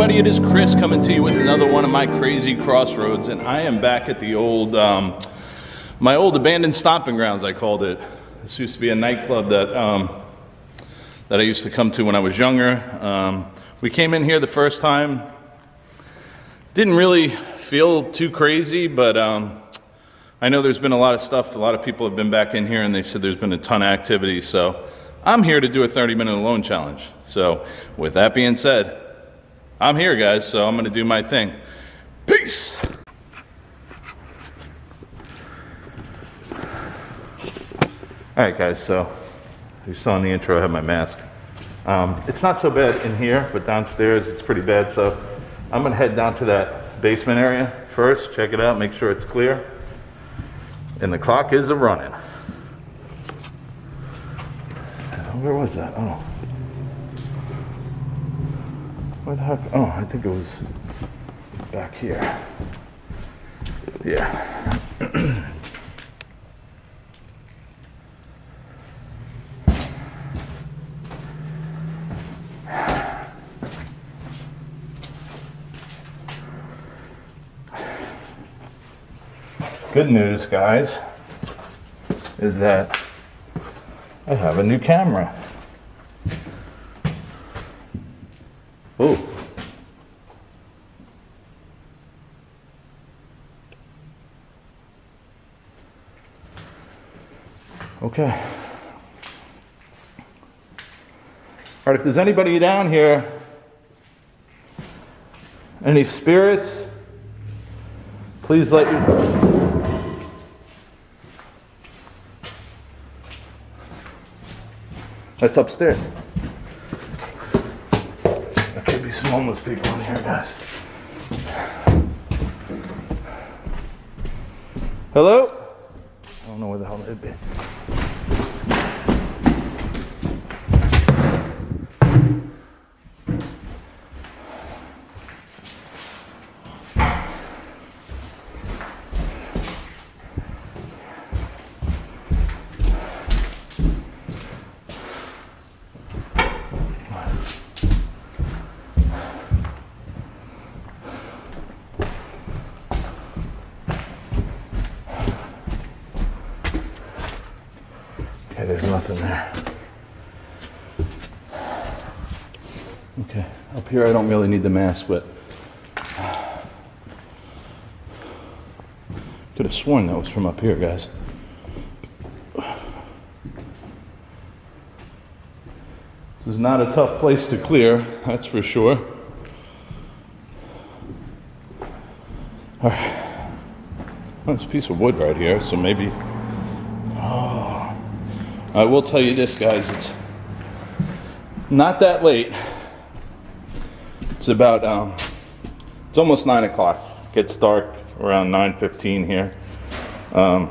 everybody? It is Chris coming to you with another one of my crazy crossroads, and I am back at the old, um, my old abandoned stomping grounds. I called it. This used to be a nightclub that um, that I used to come to when I was younger. Um, we came in here the first time. Didn't really feel too crazy, but um, I know there's been a lot of stuff. A lot of people have been back in here, and they said there's been a ton of activity. So I'm here to do a 30 minute alone challenge. So, with that being said, I'm here, guys, so I'm going to do my thing. Peace! All right, guys, so you saw in the intro I have my mask. Um, it's not so bad in here, but downstairs it's pretty bad. So I'm going to head down to that basement area first, check it out, make sure it's clear. And the clock is a running. Where was that? Oh. Where the heck? Oh, I think it was back here. Yeah. Good news, guys, is that I have a new camera. Oh. Okay. All right, if there's anybody down here, any spirits, please let you. That's upstairs. There could be some homeless people in here, guys. Hello? I don't know where the hell they'd be. Nothing there. Okay, up here I don't really need the mask, but could have sworn that was from up here, guys. This is not a tough place to clear, that's for sure. All right. Well, a piece of wood right here, so maybe. I will tell you this, guys. It's not that late. It's about um, it's almost nine o'clock. Gets dark around nine fifteen here. Um,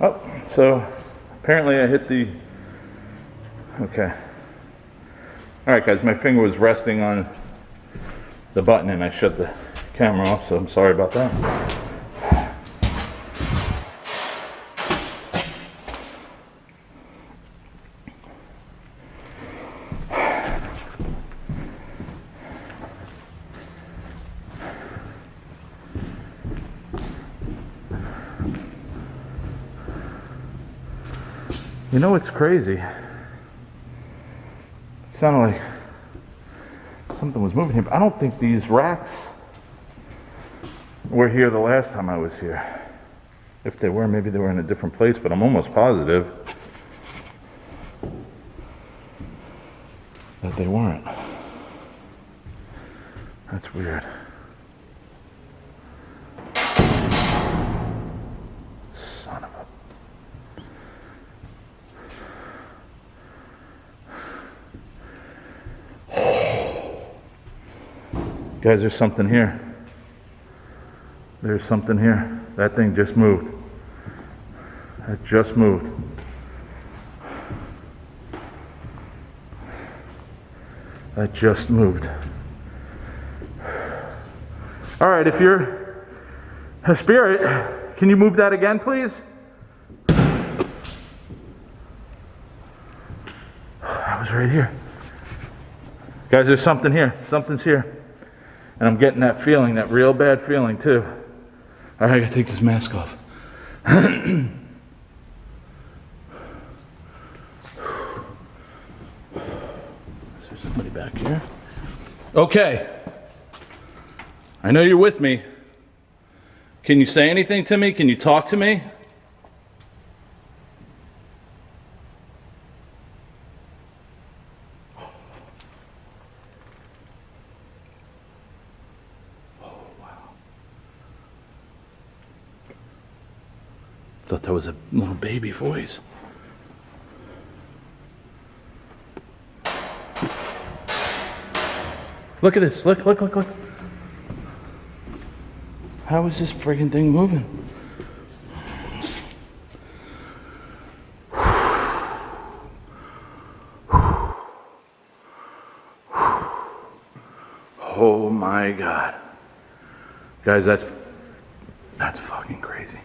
oh, so apparently I hit the. Okay. All right, guys. My finger was resting on the button, and I shut the camera off. So I'm sorry about that. You know what's crazy? It sounded like something was moving here, but I don't think these racks were here the last time I was here. If they were, maybe they were in a different place, but I'm almost positive Guys, there's something here. There's something here. That thing just moved. That just moved. That just moved. All right, if you're a spirit, can you move that again, please? I was right here. Guys, there's something here. Something's here. And I'm getting that feeling, that real bad feeling too. All right, I gotta take this mask off. Is there somebody back here? Okay. I know you're with me. Can you say anything to me? Can you talk to me? Thought that was a little baby voice. Look at this. Look, look, look, look. How is this friggin' thing moving? Oh my god. Guys, that's fucking crazy.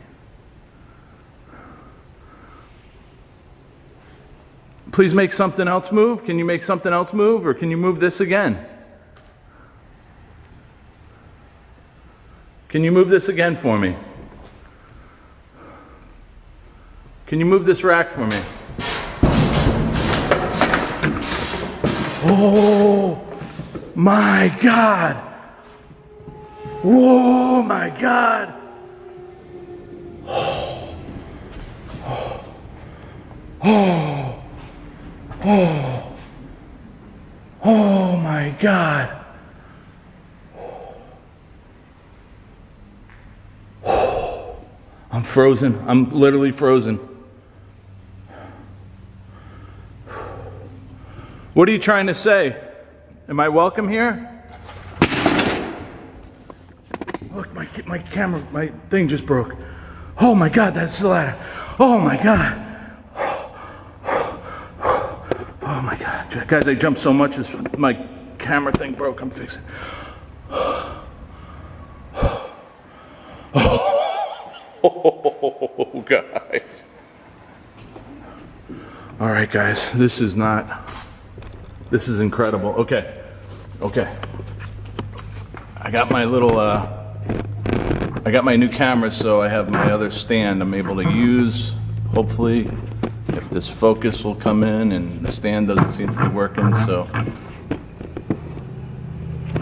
Please make something else move. Can you make something else move or can you move this again? Can you move this again for me? Can you move this rack for me? Oh my God. Oh my God. Oh. Oh. Oh. Oh oh my God. I'm frozen. I'm literally frozen. What are you trying to say? Am I welcome here? Look, my, my camera, my thing just broke. Oh my God, that's the ladder. Oh my God. Oh my God. Guys, I jumped so much, my camera thing broke. I'm fixing. Oh, guys. All right, guys, this is not, this is incredible. Okay, okay. I got my little, uh, I got my new camera, so I have my other stand I'm able to use. Hopefully, if this focus will come in and the stand doesn't seem to be working, so.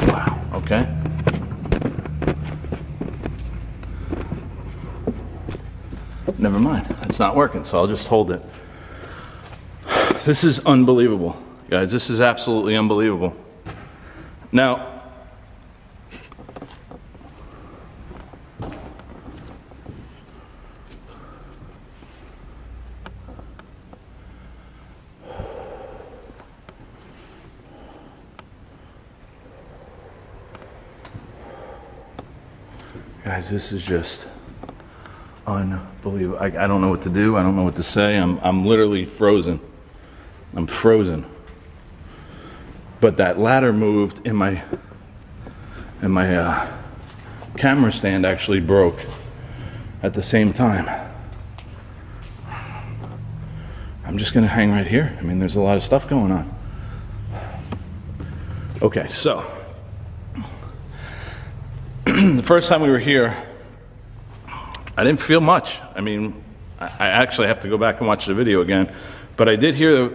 Wow, okay. Never mind, it's not working, so I'll just hold it. This is unbelievable, guys. This is absolutely unbelievable. Now, guys, this is just unbelievable. I, I, don't know what to do. I don't know what to say. I'm, I'm literally frozen. I'm frozen. But that ladder moved and my, and my uh, camera stand actually broke at the same time. I'm just gonna hang right here. I mean, there's a lot of stuff going on. Okay, so the first time we were here, I didn't feel much. I mean, I actually have to go back and watch the video again, but I did hear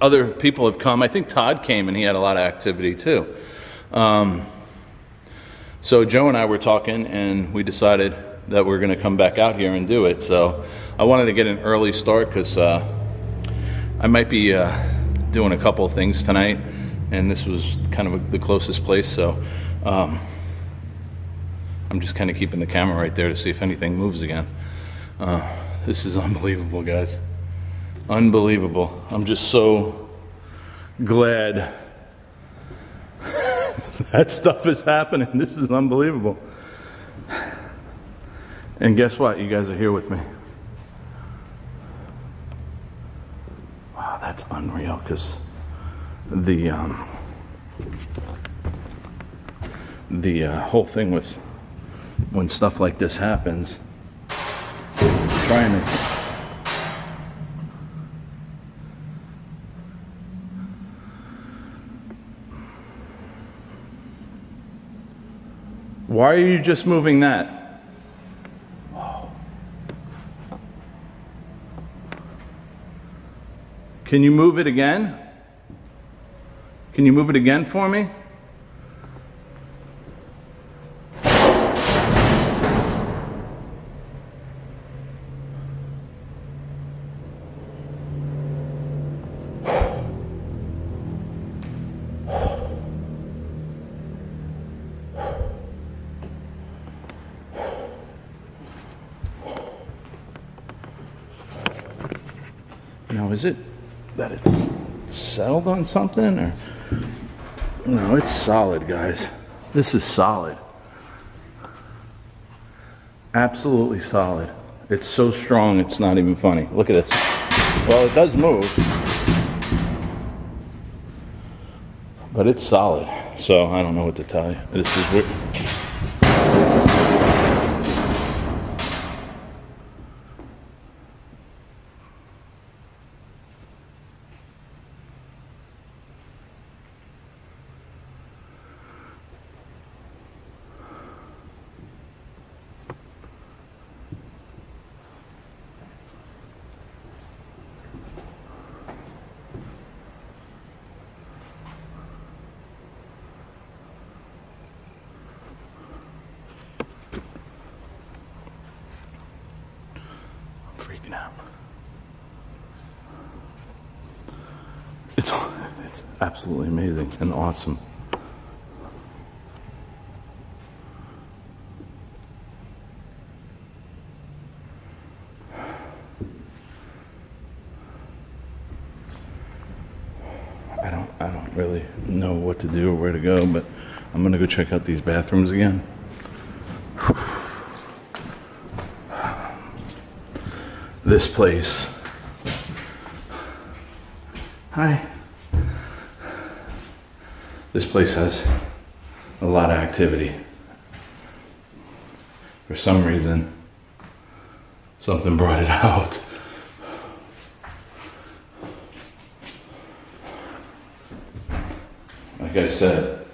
other people have come. I think Todd came and he had a lot of activity too. Um, so Joe and I were talking, and we decided that we're going to come back out here and do it. So I wanted to get an early start because uh, I might be uh, doing a couple of things tonight, and this was kind of the closest place. So. Um, I'm just kind of keeping the camera right there to see if anything moves again. Uh, this is unbelievable, guys. Unbelievable. I'm just so glad that stuff is happening. This is unbelievable. And guess what? You guys are here with me. Wow, that's unreal because the um, the uh, whole thing with when stuff like this happens, trying to Why are you just moving that? Can you move it again? Can you move it again for me? On something or? No, it's solid, guys. This is solid. Absolutely solid. It's so strong, it's not even funny. Look at this. Well, it does move, but it's solid. So I don't know what to tell you. This is weird. I'm freaking out. It's it's absolutely amazing and awesome. I don't I don't really know what to do or where to go, but I'm gonna go check out these bathrooms again. This place. Hi. This place has a lot of activity. For some reason, something brought it out. Like I said,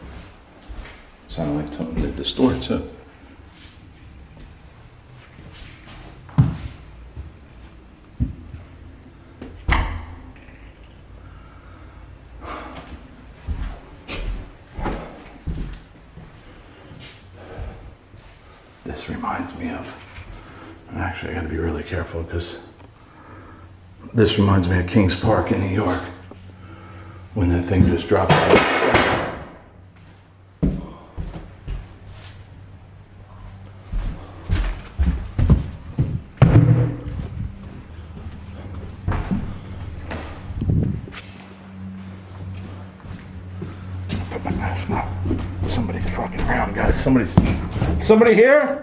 sounded like something at the store too. This reminds me of, and actually I gotta be really careful because this reminds me of Kings Park in New York when that thing just dropped out. Somebody's. Somebody here?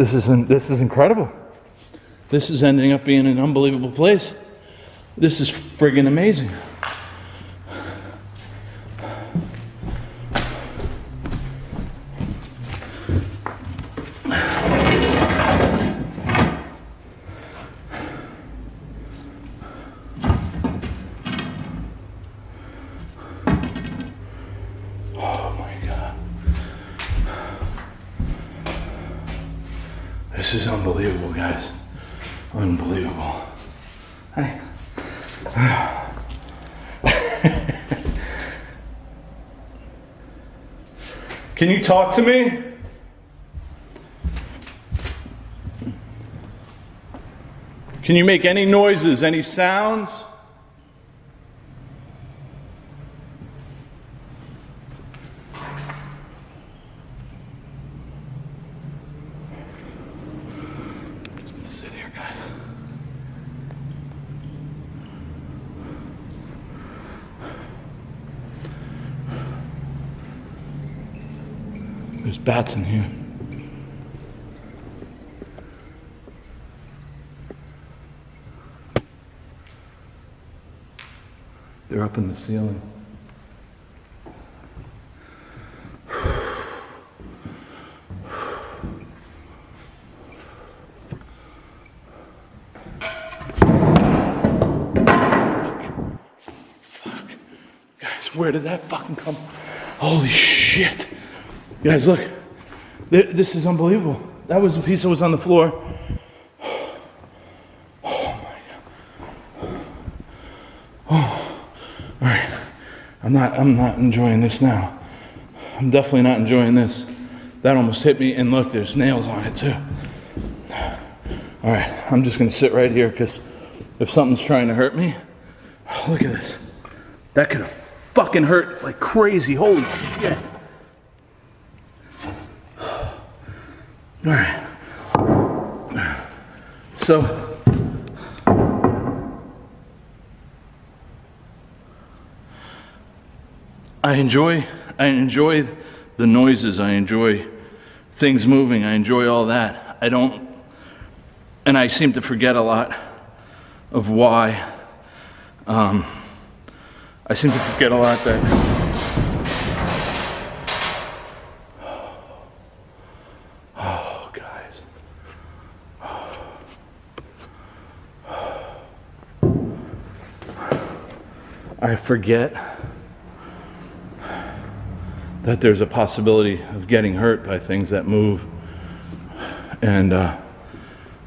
This is this is incredible. This is ending up being an unbelievable place. This is friggin' amazing. Can you talk to me? Can you make any noises, any sounds? Bats in here. They're up in the ceiling. Fuck, Guys, where did that fucking come? Holy shit. Guys, look. This is unbelievable. That was the piece that was on the floor. Oh my god. Oh. All right. I'm not I'm not enjoying this now. I'm definitely not enjoying this. That almost hit me and look, there's nails on it too. All right, I'm just gonna sit right here because if something's trying to hurt me, look at this. That could have fucking hurt like crazy. Holy shit. All right. So, I enjoy I enjoy the noises. I enjoy things moving. I enjoy all that. I don't and I seem to forget a lot of why um, I seem to forget a lot that Oh guys. I forget that there's a possibility of getting hurt by things that move, and uh,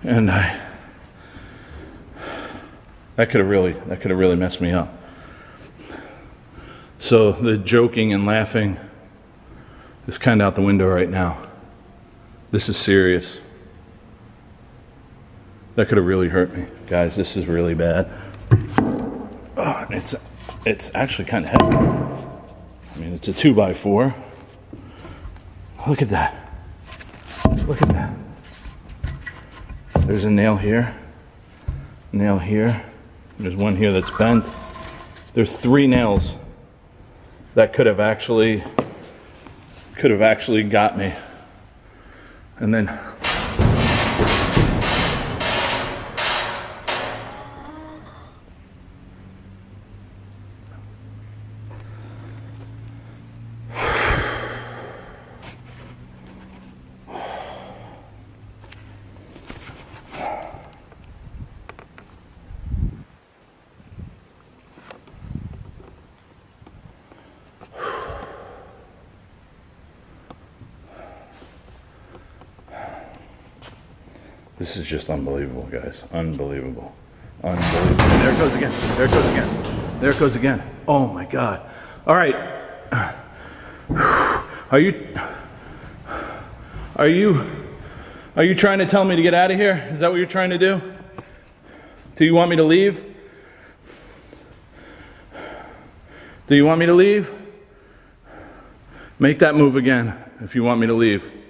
and I that could have really that could have really messed me up. So the joking and laughing is kind of out the window right now. This is serious. That could have really hurt me, guys. This is really bad. Oh, it's it's actually kind of heavy. I mean, it's a two by four. Look at that. Look at that. There's a nail here, nail here. There's one here that's bent. There's three nails that could have actually could have actually got me. And then This is just unbelievable, guys. Unbelievable. Unbelievable. There it goes again. There it goes again. There it goes again. Oh my God. All right. Are you. Are you. Are you trying to tell me to get out of here? Is that what you're trying to do? Do you want me to leave? Do you want me to leave? Make that move again if you want me to leave.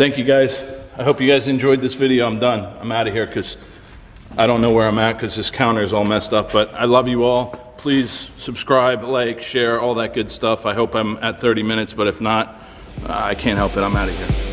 Thank you guys. I hope you guys enjoyed this video. I'm done. I'm out of here because I don't know where I'm at because this counter is all messed up. But I love you all. Please subscribe, like, share, all that good stuff. I hope I'm at 30 minutes, but if not, I can't help it. I'm out of here.